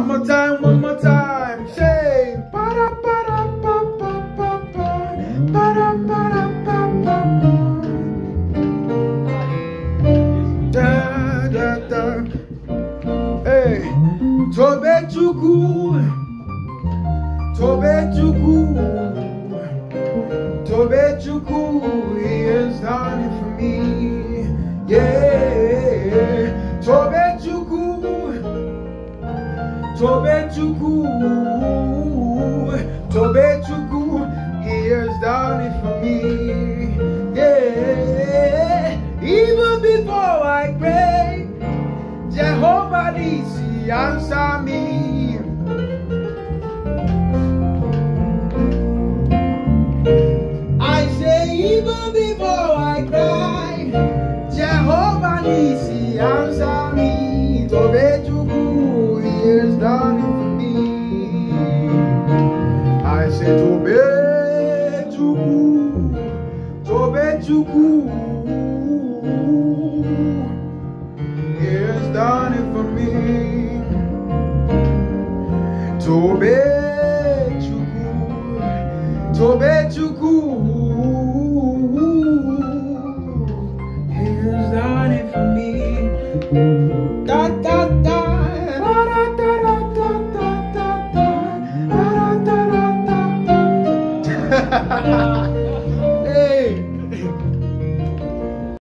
One more time, one more time. Say, para para pa pa pa pa, para para pa pa pa. Da da da. Hey, Tobe Chuku, Tobe Chuku, Tobe Chuku. Tobechukwu, Tobechukwu, he has done it for me. Yeah, even before I pray, Jehovah Nissi answer me. I say even before I cry, Jehovah Nissi answer Tobe Juku, Tobe Juku is done it for me. Tobe Juku, Tobe Juku is done it for me. Da, da, da. 哈哈哈哈。